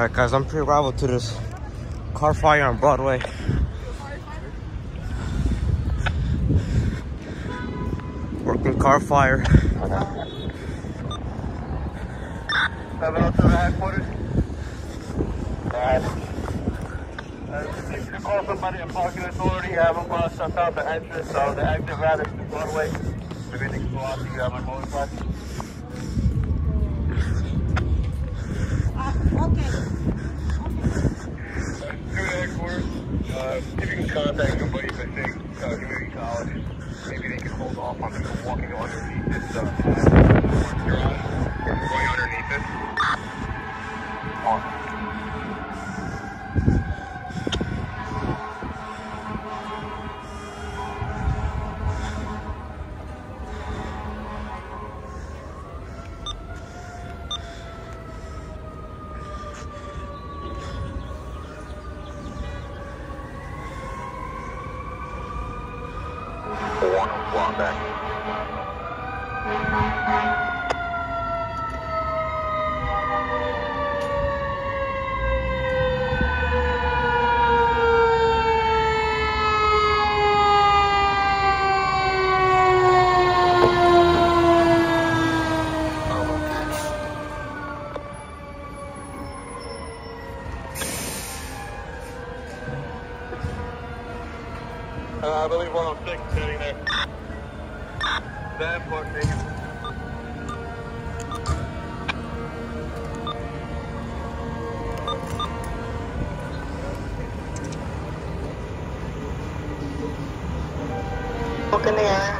Alright guys, I'm pre-arrival to this car fire on Broadway. Working car fire. 702 headquarters. Alright. Uh, call somebody in parking authority, have them uh, out the entrance, so the exit rather to Broadway. Can go out to my motorcycle. Two headquarters. Uh, if you can contact somebody if they think uh, community college, maybe they can hold off on people walking underneath this uh, garage, going underneath it. On. One, one believe 106 is heading there. That part taken. Look in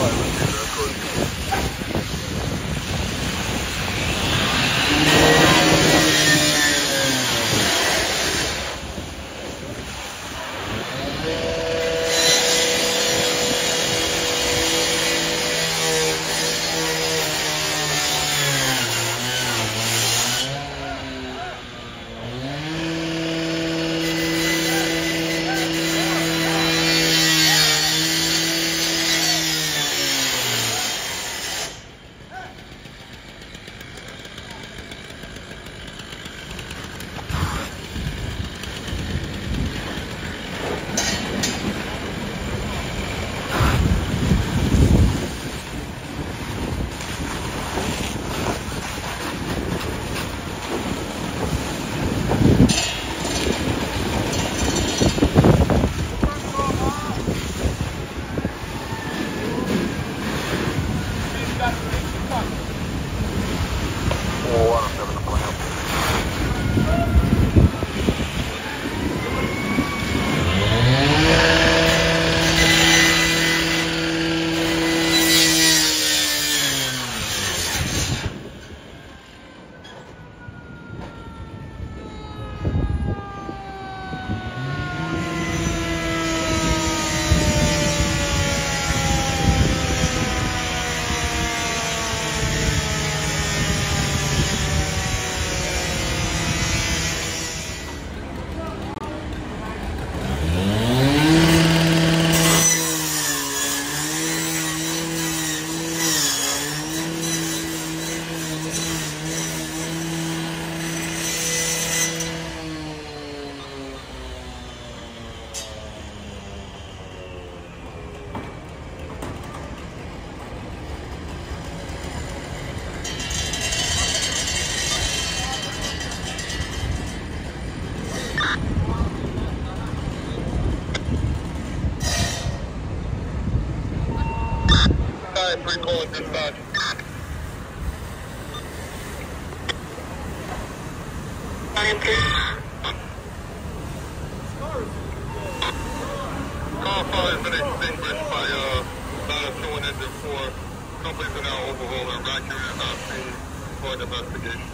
Whatever. 9-3 calling dispatch. Nine three. Fire has been extinguished by uh, 2 and engine 4. Companies are now overhauling and vacuuming the scene for an investigation.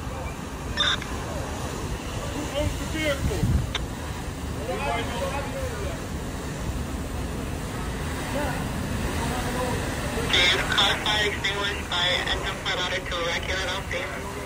Who owns the vehicle? Is car fire extinguished by engine four ladder two accurate update?